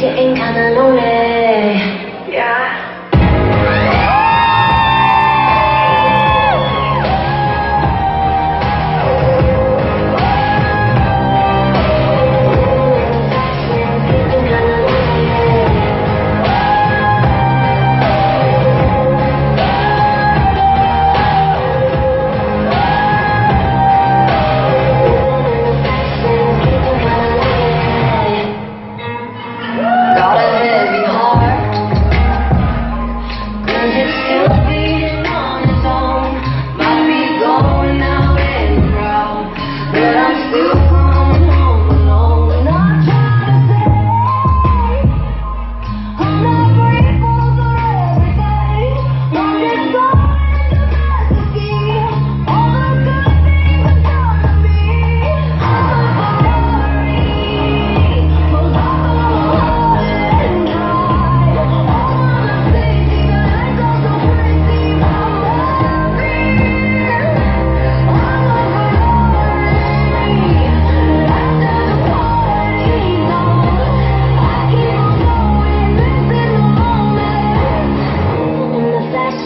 getting kinda lonely.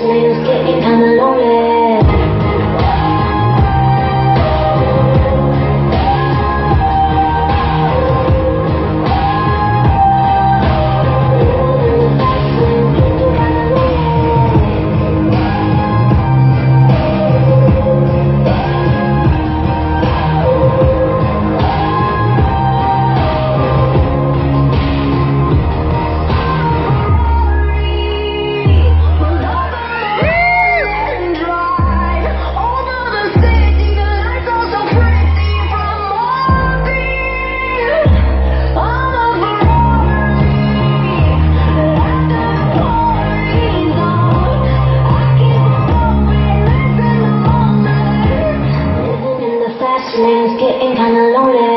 Thank you. man, it's getting kinda lonely.